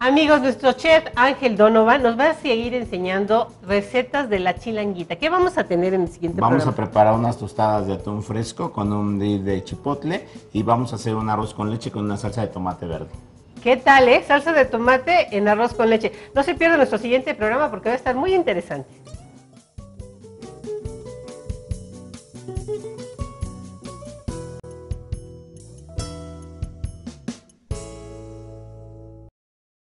Amigos, nuestro chef Ángel Donovan nos va a seguir enseñando recetas de la chilanguita. ¿Qué vamos a tener en el siguiente Vamos a preparar unas tostadas de atún fresco con un de chipotle y vamos a hacer un arroz con leche con una salsa de tomate verde. ¿Qué tal, eh? Salsa de tomate en arroz con leche. No se pierda nuestro siguiente programa porque va a estar muy interesante.